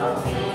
Amen.